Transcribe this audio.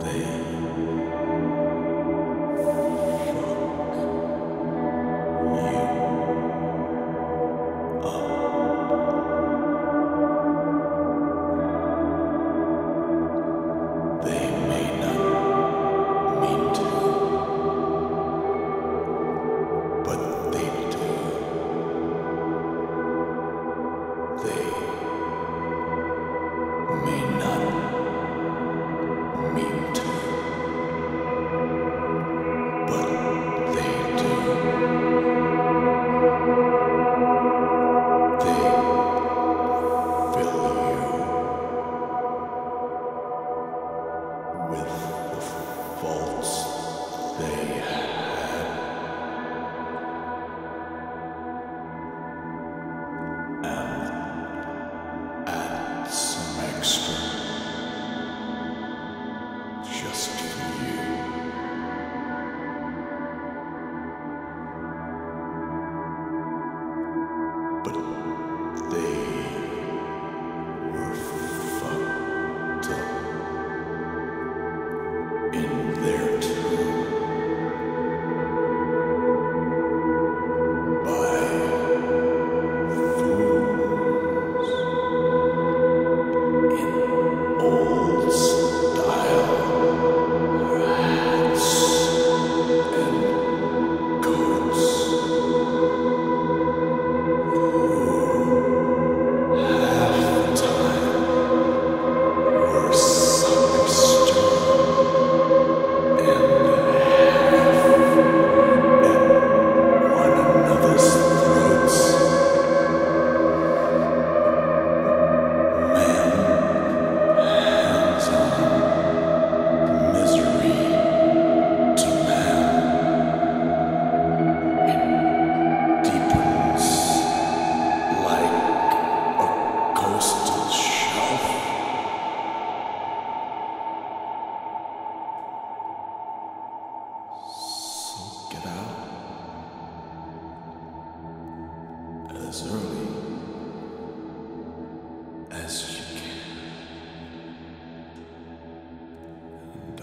They old as early as you can. And